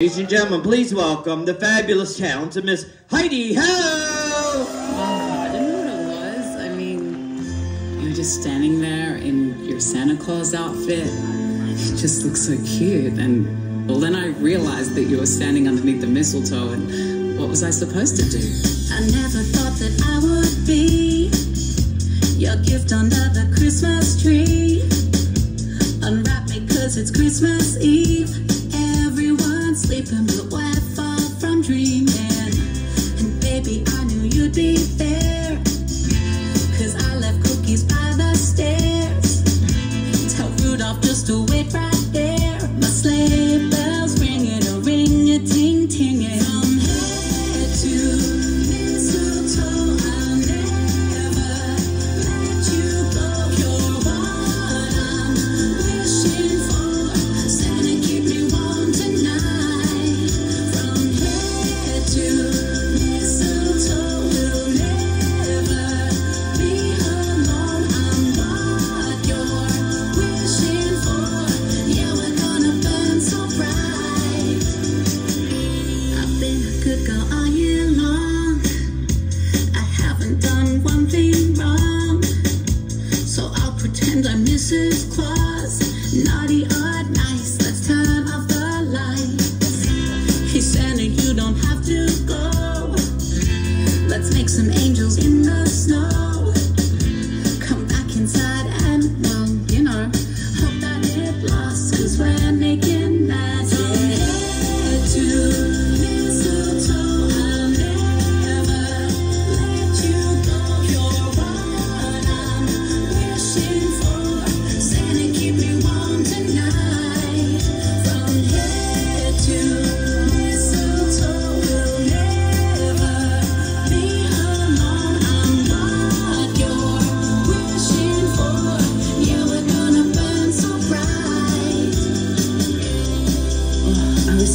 Ladies and gentlemen, please welcome the fabulous talent of Miss Heidi Ho! Oh, I didn't know what it was. I mean, you're just standing there in your Santa Claus outfit. You just look so cute. And, well, then I realized that you were standing underneath the mistletoe, and what was I supposed to do? I never thought that I would be your gift under the Christmas tree. Unwrap me cause it's Christmas Eve. Be there. Cause I left cookies by the stairs. Tell Rudolph just to wait right there. My sleigh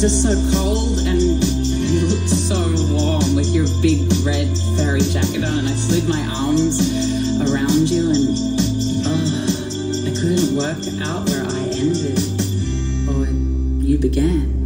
just so cold, and you looked so warm with your big red furry jacket on. And I slid my arms around you, and oh, I couldn't work out where I ended or you began.